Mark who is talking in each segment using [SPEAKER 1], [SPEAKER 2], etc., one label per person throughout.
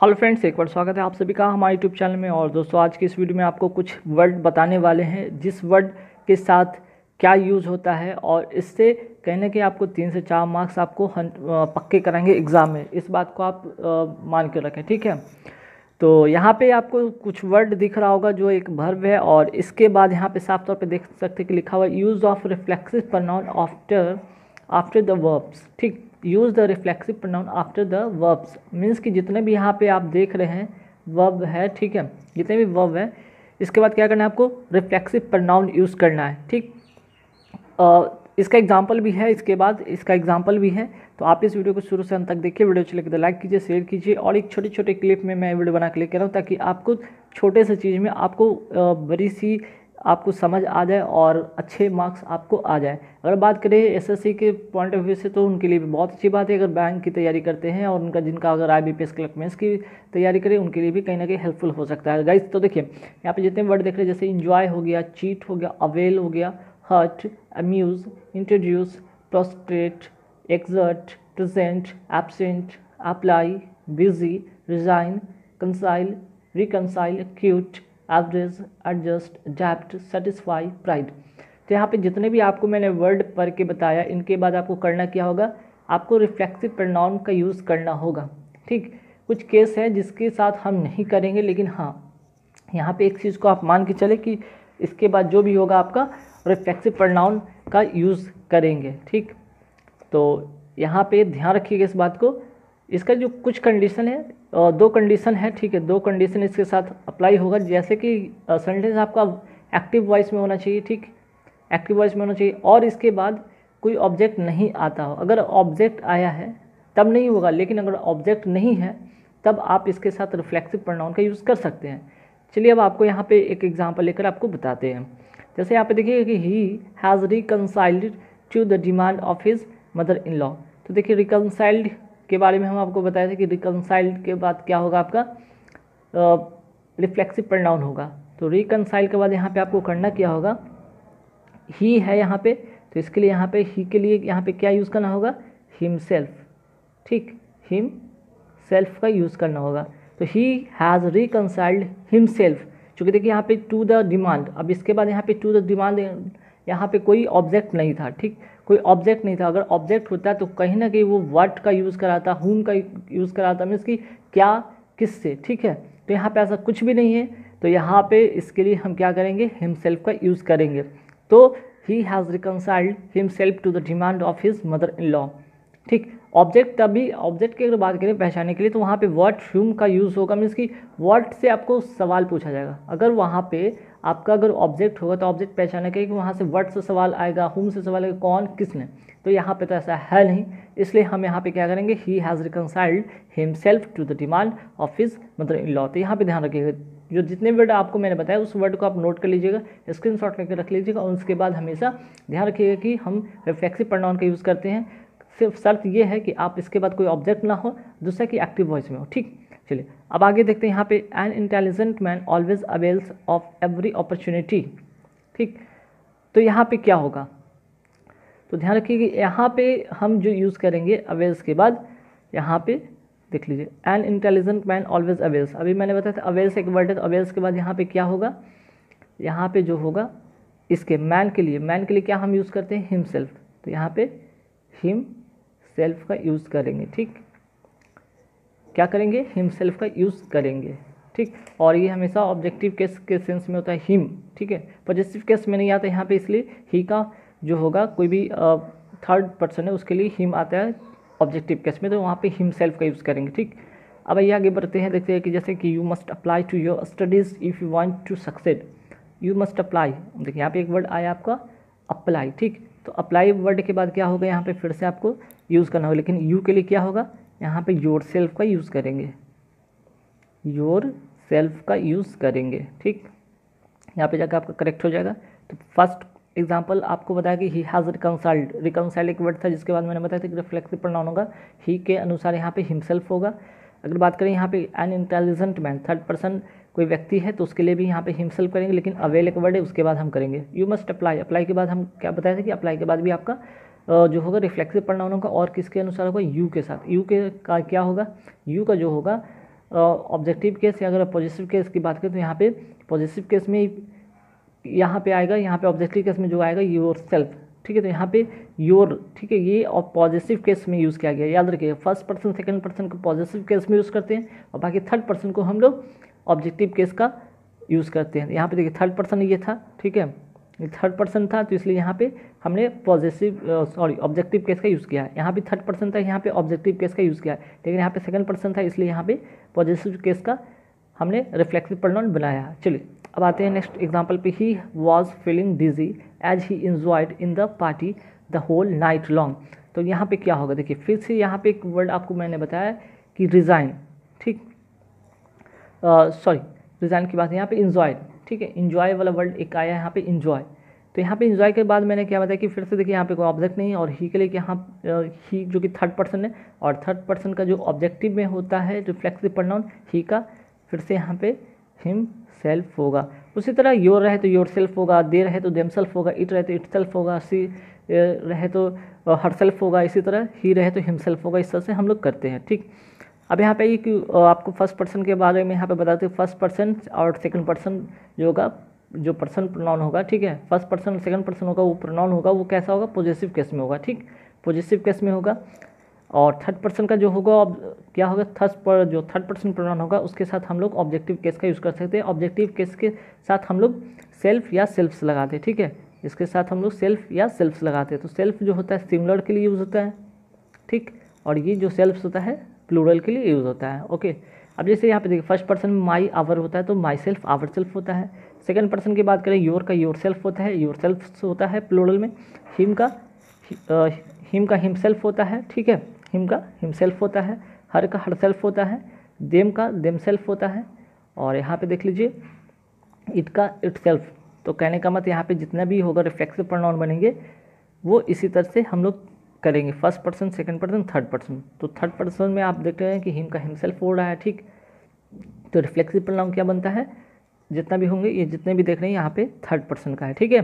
[SPEAKER 1] Hello friends, एक बार स्वागत है आप सभी का हमारे यूट्यूब चैनल में। और दोस्तों, आज की इस वीडियो में आपको कुछ वर्ड बताने वाले हैं, जिस वर्ड के साथ क्या यूज़ होता है, और इससे कहने के आपको तीन से चार मार्क्स आपको पक्के कराएँगे एग्ज़ाम में। इस बात को आप मान के रखें, ठीक है? तो यहाँ पे आपको कुछ वर्ड दिख रहा होगा जो एक भर्व है, और इसके बाद यहाँ पे साफ़ तौर पे देख सकते कि लिखा हुआ use of reflexive pronoun after after the verbs ठीक? Use the reflexive pronoun after the verbs means कि जितने भी यहाँ पे आप देख रहे हैं वर्ब है, ठीक है? जितने भी वर्ब है, इसके बाद क्या करना है आपको? रिफ्लेक्सिव प्रोनाउन यूज़ करना है, ठीक? इसका एग्ज़ाम्पल भी है, इसके बाद इसका एग्ज़ाम्पल भी है। तो आप इस वीडियो को शुरू से अंत तक देखिए वीडियो अच्छी लगे तो लाइक कीजिए शेयर कीजिए और एक छोटे छोटे क्लिप में मैं वीडियो बना के लेकर रहा हूँ ताकि आपको छोटे से चीज़ में आपको बड़ी सी आपको समझ आ जाए और अच्छे मार्क्स आपको आ जाए। अगर बात करें एसएससी के पॉइंट ऑफ़ व्यू से तो उनके लिए भी बहुत अच्छी बात है। अगर बैंक की तैयारी करते हैं और उनका जिनका अगर I B P S clerk की तैयारी करें, उनके लिए भी कहीं ना कहीं हेल्पफुल हो सकता है। गाइज़ तो देखिए, यहाँ पे जितने वर्ड देख रहे हैं, जैसे इंजॉय हो गया चीट हो गया अवेल हो गया hurt amuse introduce prostrate exert present absent apply busy resign कंसाइल reconcile acquit avenge adjust adapt satisfy pride तो यहाँ पे जितने भी आपको मैंने वर्ड पढ़ के बताया, इनके बाद आपको करना क्या होगा? आपको रिफ्लेक्सिव प्रनाउन का यूज़ करना होगा। ठीक? कुछ केस है जिसके साथ हम नहीं करेंगे, लेकिन हाँ यहाँ पे एक चीज़ को आप मान के चले कि इसके बाद जो भी होगा आपका रिफ्लेक्सिव प्रनाउन का यूज़ करेंगे। ठीक? तो यहाँ पे ध्यान रखिएगा इस बात को। इसका जो कुछ कंडीशन है दो कंडीशन है, ठीक है? दो कंडीशन इसके साथ अप्लाई होगा। जैसे कि सेंटेंस आपका एक्टिव वॉइस में होना चाहिए, ठीक? एक्टिव वॉइस में होना चाहिए। और इसके बाद कोई ऑब्जेक्ट नहीं आता हो। अगर ऑब्जेक्ट आया है, तब नहीं होगा। लेकिन अगर ऑब्जेक्ट नहीं है, तब आप इसके साथ रिफ्लेक्सिव प्रोनाउन का यूज़ कर सकते हैं। चलिए, अब आपको यहाँ पे एक एग्जांपल लेकर आपको बताते हैं। जैसे यहाँ पे देखिए कि he has reconciled to the demand of his mother in law तो देखिए रिकनसाइल्ड के बारे में हम आपको बताए थे कि रिकनसाइल्ड के बाद क्या होगा आपका? रिफ्लेक्सिव प्रनाउन होगा। तो रिकनसाइल के बाद यहाँ पे आपको करना क्या होगा? ही है यहाँ पे तो इसके लिए यहाँ पे ही के लिए यहाँ पे क्या यूज़ करना होगा? हिम सेल्फ ठीक? हिम सेल्फ का यूज़ करना होगा। तो he has reconciled himself चूँकि देखिए यहाँ पे टू द डिमांड अब इसके बाद यहाँ पे टू द डिमांड यहाँ पे कोई ऑब्जेक्ट नहीं था। ठीक? कोई ऑब्जेक्ट नहीं था। अगर ऑब्जेक्ट होता तो कहीं ना कहीं वो वर्ड का यूज़ कराता हुम का यूज़ कराता मीन्स कि क्या, किससे, ठीक है? तो यहाँ पे ऐसा कुछ भी नहीं है। तो यहाँ पे इसके लिए हम क्या करेंगे? हिमसेल्फ का यूज़ करेंगे। तो he has reconciled himself to the demand of his mother in law ठीक? ऑब्जेक्ट तभी ऑब्जेक्ट की अगर बात करें पहचानने के लिए तो वहाँ पे वर्ड ह्यूम का यूज़ होगा। मीन्स कि वर्ड से आपको सवाल पूछा जाएगा। अगर वहाँ पे आपका अगर ऑब्जेक्ट होगा तो ऑब्जेक्ट पहचानने के वहाँ से वर्ड से सवाल आएगा हुम से सवाल आएगा, कौन, किसने? तो यहाँ पे तो ऐसा है नहीं। इसलिए हम यहाँ पे क्या करेंगे? He has reconciled himself to the demand of his mother in law तो यहाँ पे ध्यान रखिएगा, जो जितने वर्ड आपको मैंने बताया, उस वर्ड को आप नोट कर लीजिएगा स्क्रीन करके रख लीजिएगा, और उसके बाद हमेशा ध्यान रखिएगा कि हम रिफ्लेक्सिव प्रनाउन का यूज़ करते हैं। सिर्फ़ शर्त ये है कि आप इसके बाद कोई ऑब्जेक्ट ना हो, दूसरा कि एक्टिव वॉइस में हो, ठीक? चलिए, अब आगे देखते हैं यहाँ पे an intelligent man always avails of every opportunity ठीक? तो यहाँ पे क्या होगा? तो ध्यान रखिए कि यहाँ पे हम जो यूज़ करेंगे अवेल्स के बाद, यहाँ पे देख लीजिए an intelligent man always avails अभी मैंने बताया था अवेल्स एक वर्ड है तो अवेल्स के बाद यहाँ पे क्या होगा? यहाँ पे जो होगा, इसके मैन के लिए मैन के लिए क्या हम यूज़ करते हैं? हिम सेल्फ तो यहाँ पे हिम सेल्फ का यूज़ करेंगे, ठीक? क्या करेंगे? हिम सेल्फ का यूज़ करेंगे, ठीक? और ये हमेशा ऑब्जेक्टिव केस के सेंस में होता है हिम ठीक है? पॉजिटिव केस में नहीं आता यहाँ पे, इसलिए ही का जो होगा, कोई भी थर्ड पर्सन है, उसके लिए हिम आता है ऑब्जेक्टिव केस में तो वहाँ पे हिम सेल्फ का यूज़ करेंगे, ठीक? अब आइए आगे बढ़ते हैं, देखते हैं कि जैसे कि you must apply to your studies if you want to succeed you must apply देखिए, यहाँ पे एक वर्ड आया आपका अप्लाई ठीक? तो अप्लाई वर्ड के बाद क्या होगा? यहाँ पे फिर से आपको यूज़ करना होगा। लेकिन यू के लिए क्या होगा? यहाँ पे योर सेल्फ का यूज़ करेंगे। योर सेल्फ का यूज़ करेंगे। ठीक? यहाँ पे जाकर आपका करेक्ट हो जाएगा। तो फ़र्स्ट एग्ज़ाम्पल आपको बताया कि ही हैज़ रिकनसाइल्ड रिकनसाइल एक वर्ड था जिसके बाद मैंने बताया था कि रिफ्लेक्सिव प्रोनाउन होगा। ही के अनुसार यहाँ पे हिमसेल्फ होगा। अगर बात करें यहाँ पे an intelligent man third person कोई व्यक्ति है तो उसके लिए भी यहाँ पे हिमसेल्फ करेंगे। लेकिन अवेल एक वर्ड है, उसके बाद हम करेंगे। यू मस्ट अप्लाई अप्लाई के बाद हम क्या बताया था कि अप्लाई के बाद भी आपका जो होगा रिफ्लेक्सिव प्रोनाउन होगा और किसके अनुसार होगा? यू के साथ। यू के का क्या होगा? यू का जो होगा ऑब्जेक्टिव केस या अगर पॉजिटिव केस की बात करें तो यहाँ पे पॉजिटिव केस में यहाँ पे आएगा, यहाँ पे ऑब्जेक्टिव केस में जो आएगा योर सेल्फ ठीक है तो यहाँ पे योर ठीक है, ये और पॉजिटिव केस में यूज़ किया गया। याद रखिए फ़र्स्ट पर्सन सेकंड पर्सन को पॉजिटिव केस में यूज़ करते हैं और बाकी थर्ड पर्सन को हम लोग ऑब्जेक्टिव केस का यूज़ करते हैं। यहाँ पे देखिए थर्ड पर्सन ये था, ठीक है? थर्ड पर्सन था तो इसलिए यहाँ पे हमने पॉजिटिव सॉरी ऑब्जेक्टिव केस का यूज़ किया है। यहाँ पे थर्ड पर्सन था, यहाँ पे ऑब्जेक्टिव केस का यूज़ किया है। लेकिन यहाँ पे सेकंड पर्सन था, इसलिए यहाँ पे पॉजिटिव केस का हमने रिफ्लेक्सिव प्रोनाउन बनाया चलिए, अब आते हैं नेक्स्ट एग्ज़ाम्पल पे। He was feeling dizzy as he enjoyed in the party the whole night long तो यहाँ पे क्या होगा? देखिए, फिर से यहाँ पे एक वर्ड आपको मैंने बताया कि रिज़ाइन ठीक? सॉरी रिज़ाइन की बात यहाँ पे इंजॉयड ठीक है इन्जॉय वाला वर्ड एक आया यहाँ पे इंजॉय तो यहाँ पे इंजॉय के बाद मैंने क्या बताया कि फिर से देखिए यहाँ पे कोई ऑब्जेक्ट नहीं है और ही के लिए कि यहाँ ही जो कि थर्ड पर्सन है, और थर्ड पर्सन का जो ऑब्जेक्टिव में होता है, जो रिफ्लेक्सिव प्रोनाउन ही का, फिर से यहाँ पे हिम सेल्फ होगा। उसी तरह योर रहे तो योर सेल्फ होगा दे रहे तो देम सेल्फ होगा इट रहे तो इट सेल्फ होगा सी रहे तो हर सेल्फ होगा, इसी तरह ही रहे तो हिम सेल्फ होगा, इस तरह से हम लोग करते हैं, ठीक। अब यहाँ पे एक आपको फ़र्स्ट पर्सन के बारे में यहाँ पे बताते हैं। फ़र्स्ट पर्सन और सेकंड पर्सन जो होगा, जो पर्सन प्रोनाउन होगा, ठीक है? फ़र्स्ट पर्सन और सेकंड पर्सन होगा, वो प्रोनाउन होगा, वो कैसा होगा? पॉजिटिव केस में होगा, ठीक? पॉजिटिव केस में होगा। और थर्ड पर्सन का जो होगा अब क्या होगा? थर्ड पर जो थर्ड पर्सन प्रोनाउन होगा, उसके साथ हम लोग ऑब्जेक्टिव केस का यूज़ कर सकते हैं। ऑब्जेक्टिव केस के साथ हम लोग सेल्फ या सेल्फ्स लगाते हैं, ठीक है? इसके साथ हम लोग सेल्फ या सेल्फ्स लगाते हैं। तो सेल्फ जो होता है सिमिलर के लिए यूज़ होता है, ठीक? और ये जो सेल्फ होता है प्लूरल के लिए यूज़ होता है। ओके, अब जैसे यहाँ पे देखिए फ़र्स्ट पर्सन में माई आवर होता है तो माई सेल्फ आवर सेल्फ होता है। सेकंड पर्सन की बात करें योर का योर सेल्फ होता है। योर सेल्फ होता है प्लूरल में हिम का हिम का हिम सेल्फ होता है, ठीक है? हिम का हिम सेल्फ होता है हर का हर सेल्फ होता है देम का देम सेल्फ होता है। और यहाँ पे देख लीजिए इट का इट सेल्फ तो कहने का मत यहाँ पे जितना भी होगा रिफ्लेक्सिव प्रोनाउन बनेंगे, वो इसी तरह से हम लोग करेंगे first person second person third person तो थर्ड पर्सन में आप देख रहे हैं कि हिम का हिमसेल्फ हो रहा है, ठीक? तो रिफ्लेक्सिव प्रोनाउन क्या बनता है? जितना भी होंगे, ये जितने भी देख रहे हैं, यहाँ पे थर्ड पर्सन का है, ठीक है?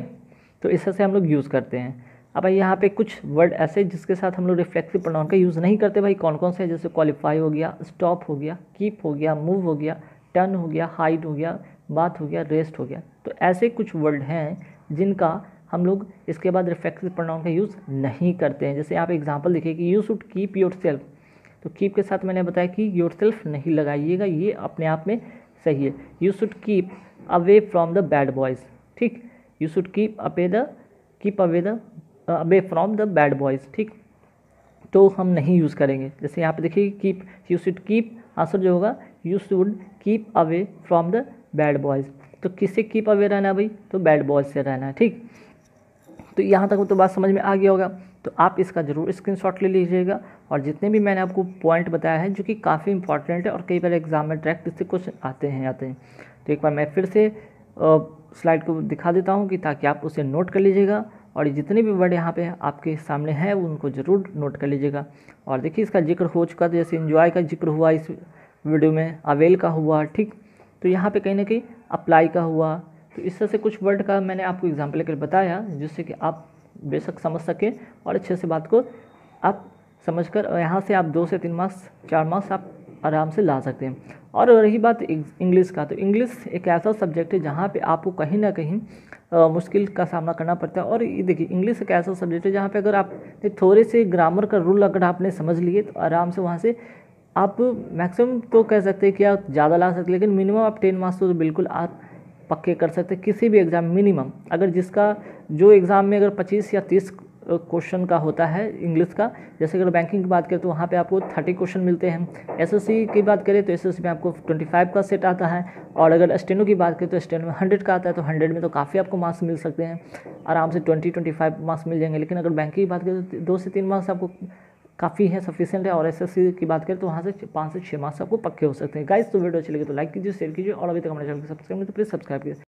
[SPEAKER 1] तो इस तरह से हम लोग यूज़ करते हैं। अब भाई, यहाँ पे कुछ वर्ड ऐसे जिसके साथ हम लोग रिफ्लेक्सिव प्रोनाउन का यूज़ नहीं करते। भाई कौन कौन से जैसे क्वालिफाई हो गया स्टॉप हो गया कीप हो गया मूव हो गया टर्न हो गया हाइड हो गया बात हो गया रेस्ट हो गया। तो ऐसे कुछ वर्ड हैं जिनका हम लोग इसके बाद रिफ्लेक्सिव प्रोनाउन का यूज़ नहीं करते हैं। जैसे आप एग्जांपल देखिए कि you should keep your self तो कीप के साथ मैंने बताया कि योर सेल्फ नहीं लगाइएगा, ये अपने आप में सही है। You should keep away from the bad boys ठीक? You should keep away the keep away the away from the bad boys ठीक? तो हम नहीं यूज़ करेंगे। जैसे यहाँ पे देखिए keep you should keep answer जो होगा you should keep away from the bad boys तो किससे कीप अवे रहना है भाई? तो बैड बॉयज़ से रहना है। ठीक? तो यहाँ तक तो बात समझ में आ गया होगा। तो आप इसका ज़रूर स्क्रीनशॉट ले लीजिएगा। और जितने भी मैंने आपको पॉइंट बताया है, जो कि काफ़ी इंपॉर्टेंट है और कई बार एग्ज़ाम में डायरेक्ट इससे क्वेश्चन आते हैं आते हैं। तो एक बार मैं फिर से स्लाइड को दिखा देता हूँ कि ताकि आप उसे नोट कर लीजिएगा। और जितने भी वर्ड यहाँ पे आपके सामने हैं, उनको ज़रूर नोट कर लीजिएगा। और देखिए इसका ज़िक्र हो चुका था जैसे इन्जॉय का ज़िक्र हुआ इस वीडियो में अवेल का हुआ, ठीक। तो यहाँ पे कहीं ना कहीं अप्लाई का हुआ तो इस तरह से कुछ वर्ड का मैंने आपको एग्ज़ाम्पल लेकर बताया जिससे कि आप बेशक समझ सकें और अच्छे से बात को आप समझ कर यहाँ से आप दो से तीन मार्क्स चार मार्क्स आप आराम से ला सकते हैं। और रही बात इंग्लिश का तो इंग्लिश एक ऐसा सब्जेक्ट है जहाँ पे आपको कहीं ना कहीं आ, मुश्किल का सामना करना पड़ता है। और ये देखिए इंग्लिश एक ऐसा सब्जेक्ट है जहाँ पे अगर आप थोड़े से ग्रामर का रूल अगर आपने समझ लिए तो आराम से वहाँ से आप मैक्सिमम तो कह सकते हैं कि आप ज़्यादा ला सकते लेकिन मिनिमम आप टेन मार्क्स तो बिल्कुल आप पक्के कर सकते किसी भी एग्ज़ाम मिनिमम अगर जिसका, जो एग्ज़ाम में अगर पच्चीस या तीस क्वेश्चन का होता है इंग्लिश का, जैसे अगर बैंकिंग की बात करें तो वहाँ पे आपको थर्टी क्वेश्चन मिलते हैं। एसएससी की बात करें तो एसएससी में आपको ट्वेंटी फाइव का सेट आता है और अगर स्टेनो की बात करें तो स्टेनो में हंड्रेड का आता है तो हंड्रेड में तो काफ़ी आपको मार्क्स मिल सकते हैं। आराम से ट्वेंटी ट्वेंटी फाइव मार्क्स मिल जाएँगे। लेकिन अगर बैंकिंग की बात करें तो दो से तीन मार्क्स आपको काफ़ी है सफिशियंट है और एस की बात करें तो वहाँ से पाँच से छः मास आपको पक्के हो सकते हैं। गाइस तो वीडियो अच्छी लगे तो लाइक कीजिए शेयर कीजिए और अभी तक हमारे चैनल को सब्सक्राइब तो प्लीज़ सब्सक्राइब कीजिए।